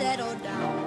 settle down.